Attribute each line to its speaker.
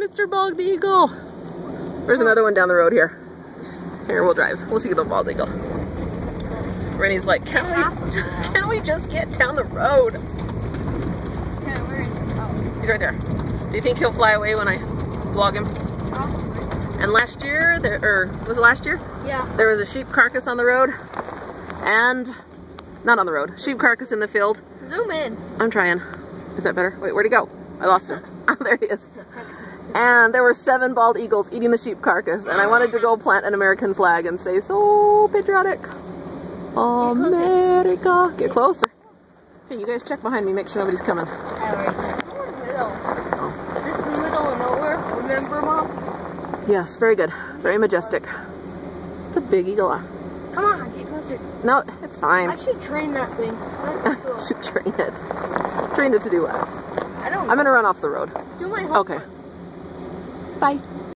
Speaker 1: Mr. Bald Eagle. There's another one down the road here. Here, we'll drive. We'll see the bald eagle. Rennie's like, can we, can we just get down the road?
Speaker 2: Yeah, where is it? Oh,
Speaker 1: He's right there. Do you think he'll fly away when I vlog him?
Speaker 2: probably.
Speaker 1: And last year, there, or was it last year?
Speaker 2: Yeah.
Speaker 1: There was a sheep carcass on the road. And, not on the road, sheep carcass in the field.
Speaker 2: Zoom in.
Speaker 1: I'm trying. Is that better? Wait, where'd he go? I lost him. Oh, there he is. And there were seven bald eagles eating the sheep carcass, and I wanted to go plant an American flag and say, so patriotic. America. Get closer. Okay, you guys check behind me, make sure nobody's coming.
Speaker 2: Alright. Middle. This is the middle of nowhere. Remember, Mom?
Speaker 1: Yes, very good. Very majestic. It's a big eagle.
Speaker 2: Come on, get closer.
Speaker 1: No, it's fine.
Speaker 2: I should train that thing.
Speaker 1: should train it. Train it to do what?
Speaker 2: I don't
Speaker 1: I'm gonna run off the road.
Speaker 2: do my homework.
Speaker 1: Okay. Bye.